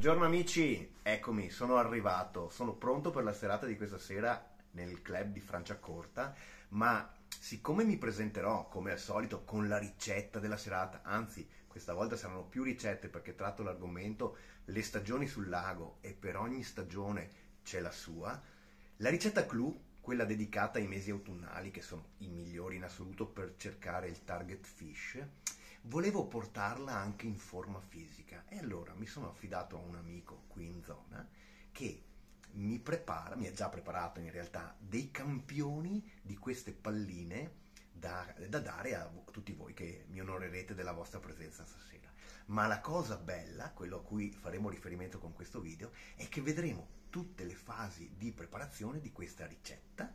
Buongiorno amici, eccomi, sono arrivato, sono pronto per la serata di questa sera nel club di Franciacorta, ma siccome mi presenterò come al solito con la ricetta della serata, anzi questa volta saranno più ricette perché tratto l'argomento le stagioni sul lago e per ogni stagione c'è la sua, la ricetta clou, quella dedicata ai mesi autunnali che sono i migliori in assoluto per cercare il target fish, volevo portarla anche in forma fisica e allora mi sono affidato a un amico qui in zona che mi prepara, mi ha già preparato in realtà dei campioni di queste palline da, da, dare a tutti voi che mi onorerete della vostra presenza stasera. Ma la cosa bella, quello a cui faremo riferimento con questo video, è che vedremo tutte le fasi di preparazione di questa ricetta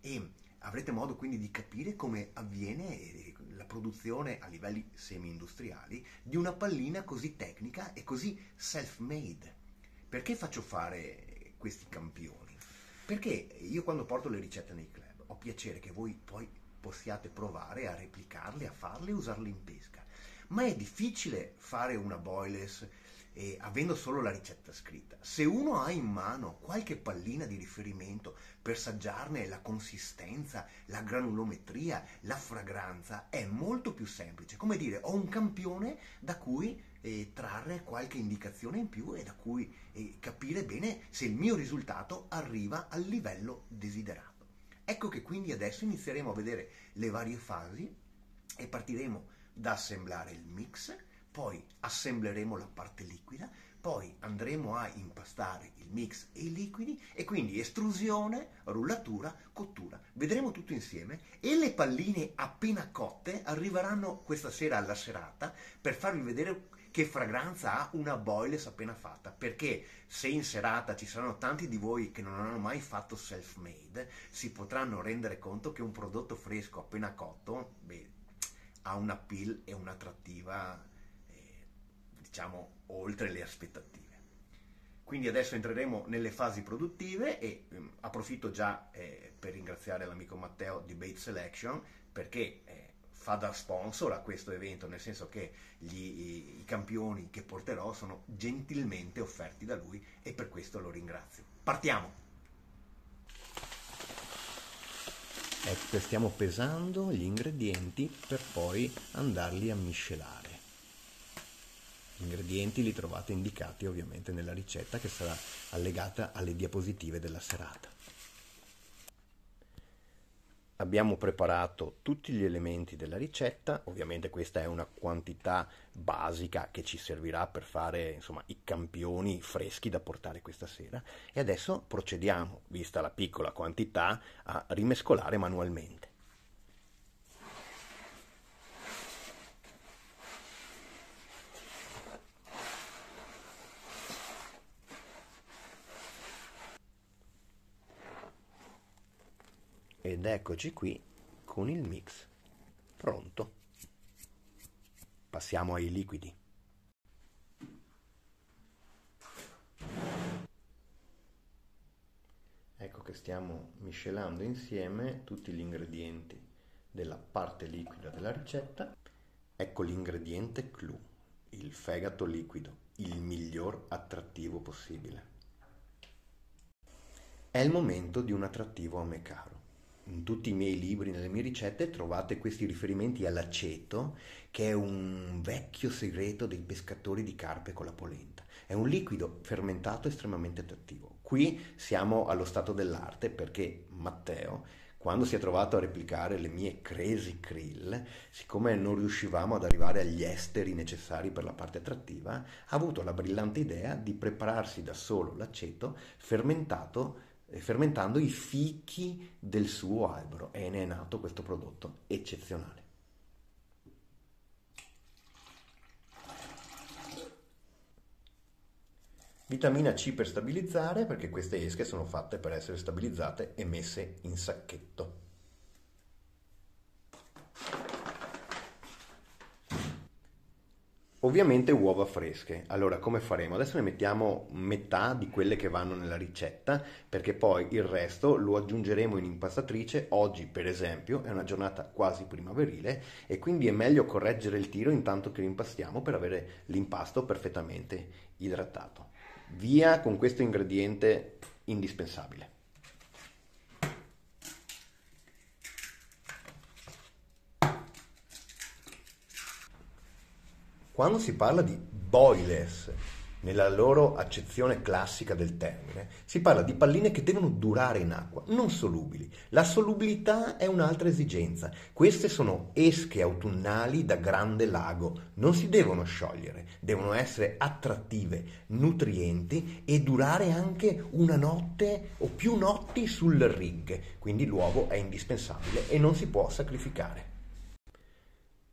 e avrete modo quindi di capire come avviene eh, la produzione a livelli semi-industriali di una pallina così tecnica e così self-made. Perché faccio fare questi campioni? Perché io quando porto le ricette nei club ho piacere che voi poi possiate provare a replicarle, a farle e usarle in pesca. Ma è difficile fare una boyless eh, avendo solo la ricetta scritta. Se uno ha in mano qualche pallina di riferimento per saggiarne la consistenza, la granulometria, la fragranza, è molto più semplice. Come dire, ho un campione da cui eh, trarre qualche indicazione in più e da cui eh, capire bene se il mio risultato arriva al livello desiderato. Ecco che quindi adesso inizieremo a vedere le varie fasi e partiremo da assemblare il mix, poi assembleremo la parte liquida, poi andremo a impastare il mix e i liquidi e quindi estrusione, rullatura, cottura. Vedremo tutto insieme e le palline appena cotte arriveranno questa sera alla serata per farvi vedere che fragranza ha una boilers appena fatta, perché se in serata ci saranno tanti di voi che non hanno mai fatto self-made, si potranno rendere conto che un prodotto fresco appena cotto, beh, ha un appeal e un'attrattiva diciamo, oltre le aspettative. Quindi adesso entreremo nelle fasi produttive e ehm, approfitto già eh, per ringraziare l'amico Matteo di Bait Selection perché eh, fa da sponsor a questo evento, nel senso che gli, i campioni che porterò sono gentilmente offerti da lui e per questo lo ringrazio. Partiamo! Ecco, stiamo pesando gli ingredienti per poi andarli a miscelare. Ingredienti li trovate indicati ovviamente nella ricetta che sarà allegata alle diapositive della serata. Abbiamo preparato tutti gli elementi della ricetta, ovviamente questa è una quantità basica che ci servirà per fare insomma, i campioni freschi da portare questa sera e adesso procediamo, vista la piccola quantità, a rimescolare manualmente. Ed eccoci qui con il mix pronto. Passiamo ai liquidi. Ecco che stiamo miscelando insieme tutti gli ingredienti della parte liquida della ricetta. Ecco l'ingrediente clou il fegato liquido il miglior attrattivo possibile. È il momento di un attrattivo a me caro in tutti i miei libri, nelle mie ricette, trovate questi riferimenti all'aceto, che è un vecchio segreto dei pescatori di carpe con la polenta. È un liquido fermentato estremamente attrattivo. Qui siamo allo stato dell'arte perché Matteo, quando si è trovato a replicare le mie crazy krill, siccome non riuscivamo ad arrivare agli esteri necessari per la parte attrattiva, ha avuto la brillante idea di prepararsi da solo l'aceto fermentato fermentando i fichi del suo albero e ne è nato questo prodotto eccezionale. Vitamina C per stabilizzare perché queste esche sono fatte per essere stabilizzate e messe in sacchetto. Ovviamente uova fresche. Allora, come faremo? Adesso ne mettiamo metà di quelle che vanno nella ricetta, perché poi il resto lo aggiungeremo in impastatrice. Oggi, per esempio, è una giornata quasi primaverile e quindi è meglio correggere il tiro intanto che lo impastiamo per avere l'impasto perfettamente idratato. Via con questo ingrediente indispensabile. Quando si parla di boilers nella loro accezione classica del termine, si parla di palline che devono durare in acqua, non solubili. La solubilità è un'altra esigenza. Queste sono esche autunnali da grande lago, non si devono sciogliere, devono essere attrattive, nutrienti e durare anche una notte o più notti sul rig, quindi l'uovo è indispensabile e non si può sacrificare.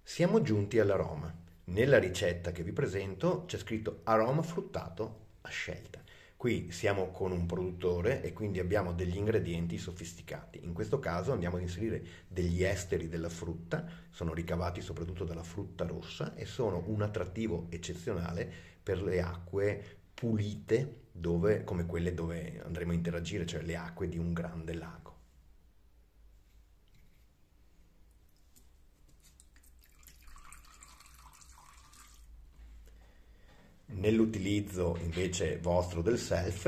Siamo giunti all'aroma. Nella ricetta che vi presento c'è scritto aroma fruttato a scelta. Qui siamo con un produttore e quindi abbiamo degli ingredienti sofisticati. In questo caso andiamo ad inserire degli esteri della frutta, sono ricavati soprattutto dalla frutta rossa e sono un attrattivo eccezionale per le acque pulite dove, come quelle dove andremo a interagire, cioè le acque di un grande lago. Nell'utilizzo invece vostro del self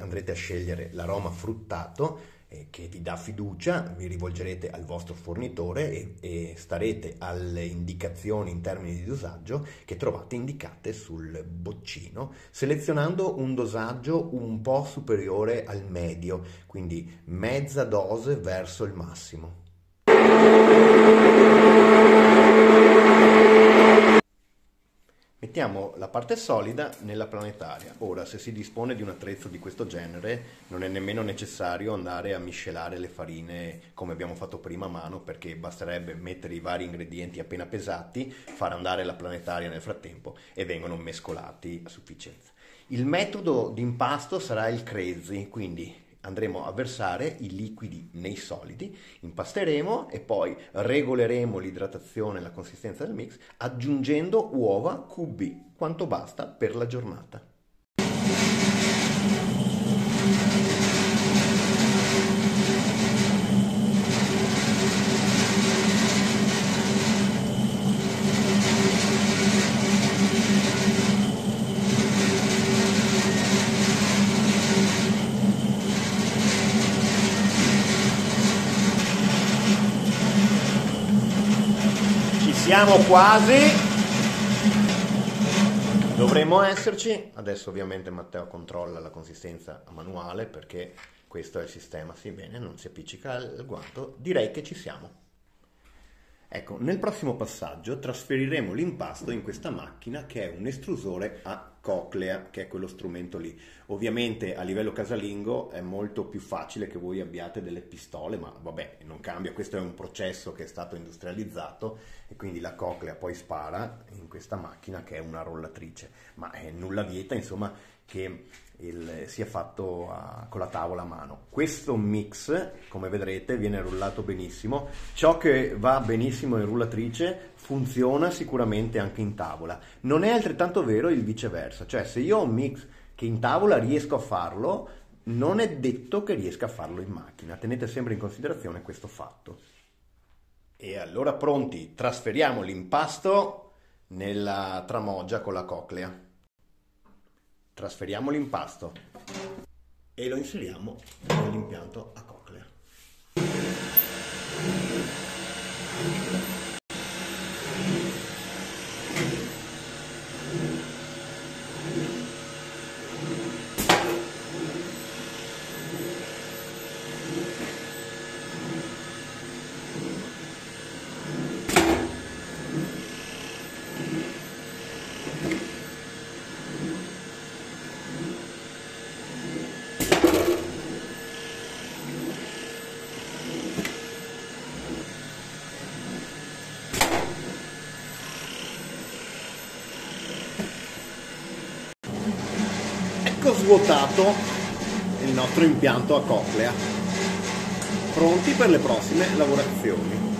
andrete a scegliere l'aroma fruttato eh, che vi dà fiducia, vi rivolgerete al vostro fornitore e, e starete alle indicazioni in termini di dosaggio che trovate indicate sul boccino, selezionando un dosaggio un po' superiore al medio, quindi mezza dose verso il massimo. Mettiamo la parte solida nella planetaria. Ora, se si dispone di un attrezzo di questo genere, non è nemmeno necessario andare a miscelare le farine come abbiamo fatto prima a mano, perché basterebbe mettere i vari ingredienti appena pesati, far andare la planetaria nel frattempo e vengono mescolati a sufficienza. Il metodo di impasto sarà il crazy, quindi andremo a versare i liquidi nei solidi, impasteremo e poi regoleremo l'idratazione e la consistenza del mix aggiungendo uova QB, quanto basta per la giornata. Siamo quasi. Dovremmo esserci. Adesso ovviamente Matteo controlla la consistenza manuale perché questo è il sistema. Sì, bene, non si appiccica il guanto. Direi che ci siamo. Ecco, nel prossimo passaggio trasferiremo l'impasto in questa macchina che è un estrusore a coclea, che è quello strumento lì. Ovviamente a livello casalingo è molto più facile che voi abbiate delle pistole, ma vabbè, non cambia, questo è un processo che è stato industrializzato e quindi la coclea poi spara in questa macchina che è una rollatrice, ma è nulla vieta, insomma, che il, sia fatto a, con la tavola a mano. Questo mix, come vedrete, viene rullato benissimo. Ciò che va benissimo in rullatrice funziona sicuramente anche in tavola. Non è altrettanto vero il viceversa, cioè se io ho un mix che in tavola riesco a farlo, non è detto che riesca a farlo in macchina. Tenete sempre in considerazione questo fatto. E allora pronti, trasferiamo l'impasto nella tramoggia con la coclea. Trasferiamo l'impasto e lo inseriamo nell'impianto a coclea. Ecco svuotato il nostro impianto a coclea. Pronti per le prossime lavorazioni.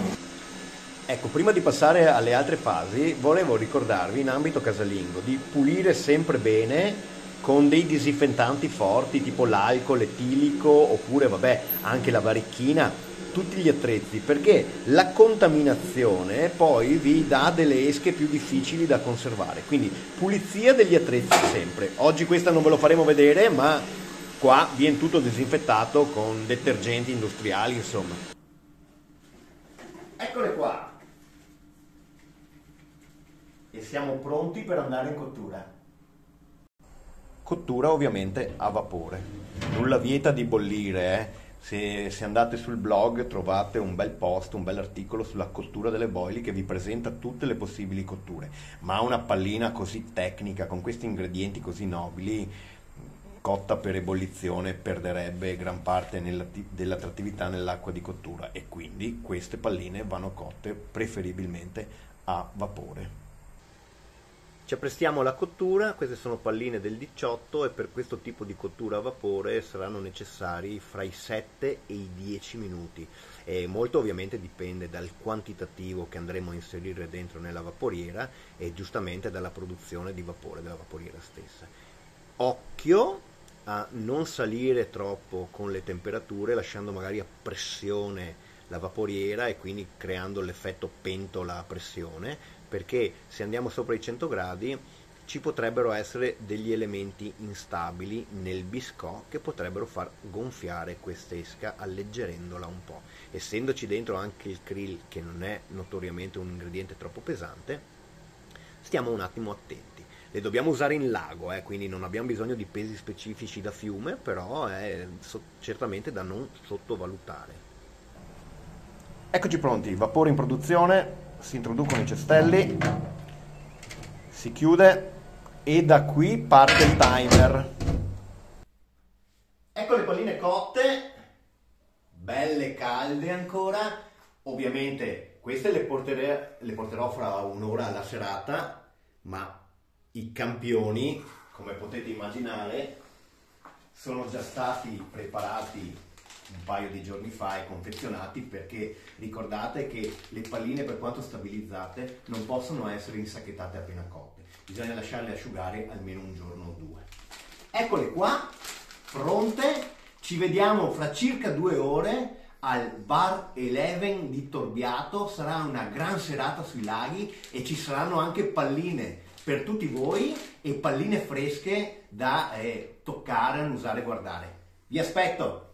Ecco prima di passare alle altre fasi volevo ricordarvi in ambito casalingo di pulire sempre bene con dei disinfettanti forti tipo l'alcol etilico oppure vabbè anche la varicchina tutti gli attrezzi perché la contaminazione poi vi dà delle esche più difficili da conservare. Quindi pulizia degli attrezzi sempre. Oggi questa non ve lo faremo vedere ma qua viene tutto disinfettato con detergenti industriali insomma. Eccole qua. E siamo pronti per andare in cottura. Cottura ovviamente a vapore. Nulla vieta di bollire eh se, se, andate sul blog trovate un bel post, un bel articolo sulla cottura delle boili che vi presenta tutte le possibili cotture, ma una pallina così tecnica, con questi ingredienti così nobili, cotta per ebollizione perderebbe gran parte dell'attrattività nell'acqua di cottura e quindi queste palline vanno cotte preferibilmente a vapore. Ci apprestiamo alla cottura, queste sono palline del 18 e per questo tipo di cottura a vapore saranno necessari fra i 7 e i 10 minuti e molto ovviamente dipende dal quantitativo che andremo a inserire dentro nella vaporiera e giustamente dalla produzione di vapore della vaporiera stessa. Occhio a non salire troppo con le temperature lasciando magari a pressione la vaporiera e quindi creando l'effetto pentola a pressione perché se andiamo sopra i 100 gradi ci potrebbero essere degli elementi instabili nel biscò che potrebbero far gonfiare quest'esca alleggerendola un po'. Essendoci dentro anche il krill che non è notoriamente un ingrediente troppo pesante, stiamo un attimo attenti. Le dobbiamo usare in lago, eh, quindi non abbiamo bisogno di pesi specifici da fiume, però è certamente da non sottovalutare. Eccoci pronti, vapore in produzione, si introducono i cestelli, si chiude e da qui parte il timer. Ecco le palline cotte, belle calde ancora. Ovviamente queste le, portere, le porterò fra un'ora alla serata, ma i campioni, come potete immaginare, sono già stati preparati un paio di giorni fa e confezionati perché ricordate che le palline per quanto stabilizzate non possono essere insacchettate appena cotte, bisogna lasciarle asciugare almeno un giorno o due. Eccole qua, pronte, ci vediamo fra circa due ore al Bar Eleven di Torbiato, sarà una gran serata sui laghi e ci saranno anche palline per tutti voi e palline fresche da eh, toccare, annusare e guardare. Vi aspetto!